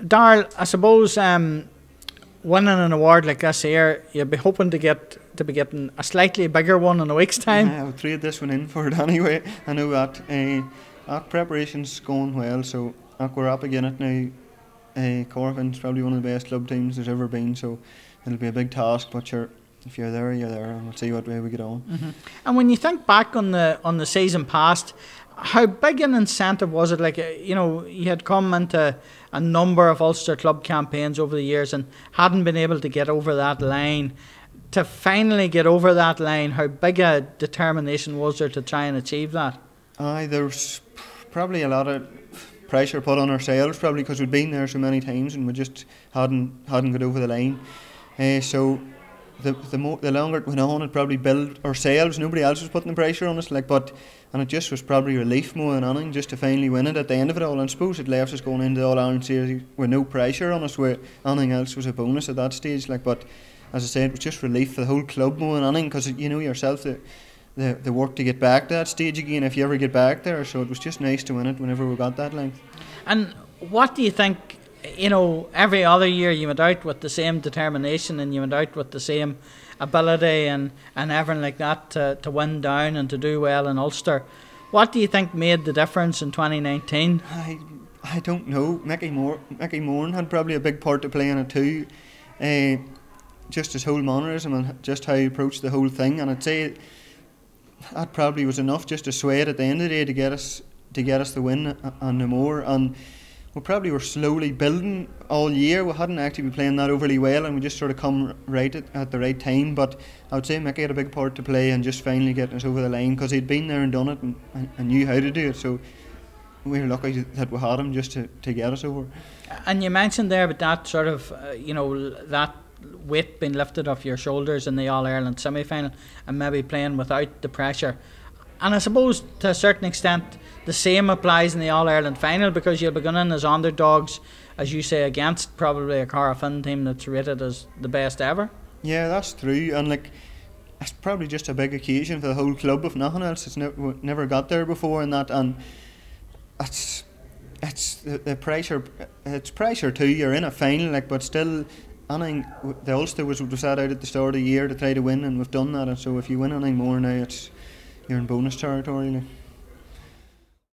Darryl, I suppose um, winning an award like this here, you'd be hoping to get to be getting a slightly bigger one in a week's time. Yeah, I'll trade this one in for it anyway. I know that. Uh, preparation's going well, so we're up again it now. Uh, Corofin's probably one of the best club teams there's ever been, so it'll be a big task. But you're, if you're there, you're there, and we'll see what way we get on. Mm-hmm. And when you think back on the on the season past, how big an incentive was it? Like, uh, you know, you had come into a number of Ulster club campaigns over the years and hadn't been able to get over that line. To finally get over that line, how big a determination was there to try and achieve that? Aye, there's probably a lot of pressure put on ourselves, probably because we'd been there so many times and we just hadn't hadn't got over the line. Uh, so the the, more, the longer it went on, it probably built ourselves. Nobody else was putting the pressure on us, like but and it just was probably relief more than anything just to finally win it at the end of it all. And I suppose it left us going into the All Ireland series with no pressure on us, where anything else was a bonus at that stage. Like, but as I said, it was just relief for the whole club more than anything because you know yourself that. The, the work to get back to that stage again if you ever get back there so it was just nice to win it whenever we got that length and what do you think you know every other year you went out with the same determination and you went out with the same ability and, and everything like that to, to win down and to do well in Ulster. What do you think made the difference in 2019? I, I don't know. Mickey Moore, Mickey Moore had probably a big part to play in it too. Uh, just his whole mannerism and just how he approached the whole thing. And I'd say that probably was enough just to sway it at the end of the day to get us to get us the win and the more. And we probably were slowly building all year. We hadn't actually been playing that overly well, and we just sort of come right at, at the right time. But I would say Mickey had a big part to play and just finally getting us over the line because he'd been there and done it and, and knew how to do it. So we were lucky that we had him just to, to get us over. And you mentioned there about that sort of, uh, you know, that weight being lifted off your shoulders in the All Ireland semi final and maybe playing without the pressure. And I suppose to a certain extent, the same applies in the All Ireland final because you'll be going in as underdogs, as you say, against probably a Corofin team that's rated as the best ever. Yeah, that's true. And like, it's probably just a big occasion for the whole club, if nothing else. It's ne- never got there before, and that, and it's it's the, the pressure. It's pressure too. You're in a final, like, but still. Anything, the Ulster was, was set out at the start of the year to try to win, and we've done that. And so, if you win anything more now, it's you're in bonus territory now.